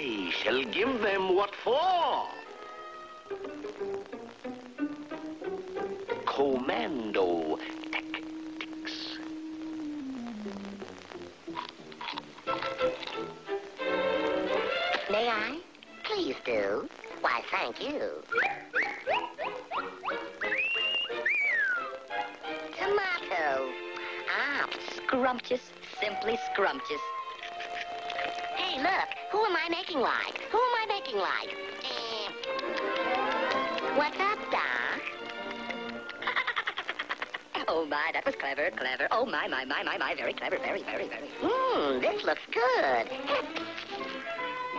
I shall give them what for. Commando tactics. May I? Please do. Why, thank you. Tomato. Ah, Scrumptious, simply scrumptious. Look. Who am I making like? Who am I making like? Eh, what's up, Doc? Oh my, that was clever, clever. Oh my, my, my, my, my, very clever, very, very, very. Mmm, this looks good.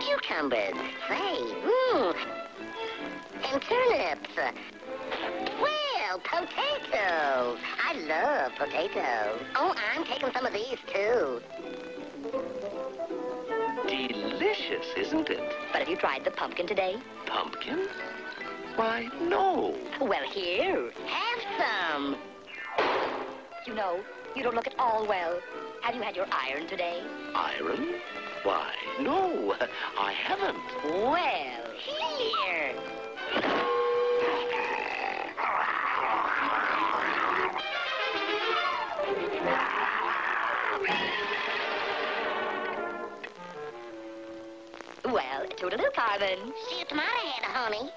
Cucumbers. Say, mmm. And turnips. Well, potatoes. I love potatoes. Oh, I'm taking some of these, too. Delicious, isn't it? But have you tried the pumpkin today? Pumpkin? Why, no. Well, here. Have some. You know, you don't look at all well. Have you had your iron today? Iron? Why, no, I haven't. Well, Here. Toodaloo, Carmen. See you tomorrow, Hannah, honey.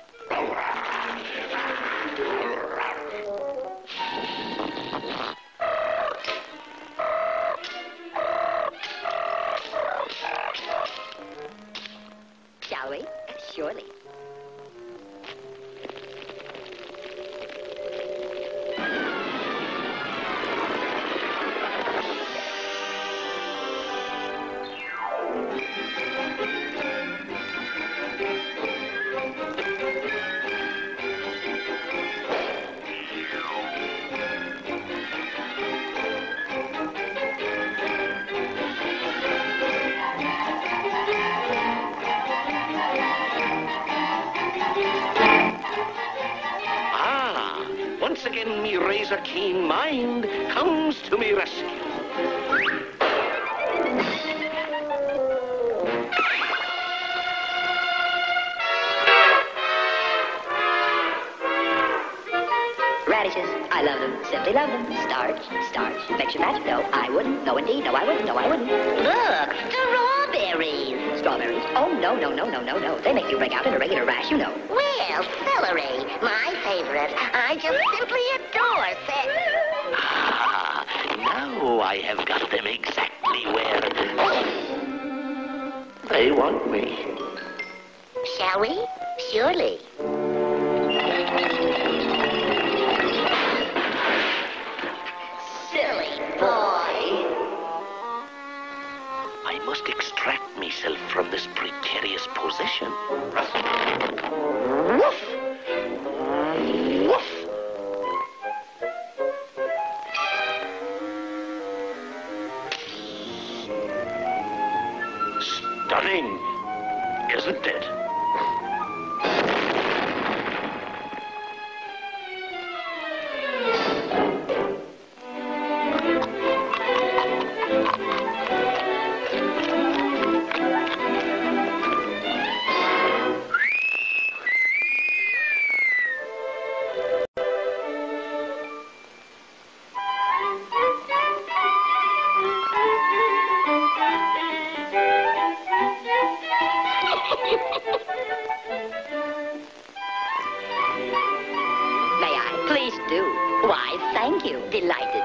Again me razor keen mind comes to me rescue. Radishes, I love them. Simply love them. Starch, starch. Makes you fat. No, I wouldn't. No, indeed. No, I wouldn't. No, I wouldn't. Look, strawberries. No, no, no, no, no. They make you break out in a regular rash, you know. Well, celery, my favorite. I just simply adore celery. Ah, now I have got them exactly where they want me. Shall we? Surely. Must extract myself from this precarious position. Woof! Woof! Stunning, isn't it? Do. Why, thank you. Delighted.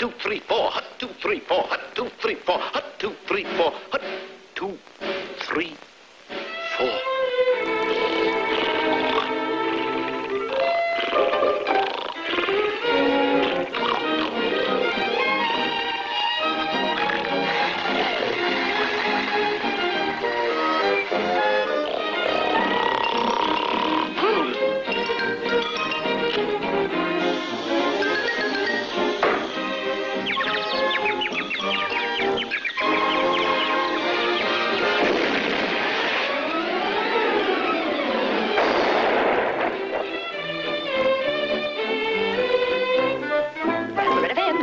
Two, three, four. Hut, two, three, four. Hut,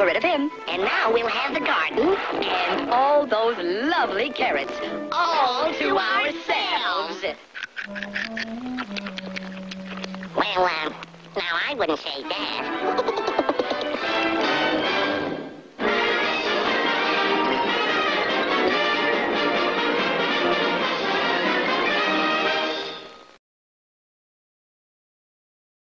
rid of him. And now we'll have the garden And all those lovely carrots. all to ourselves. Well, uh, now I wouldn't say that.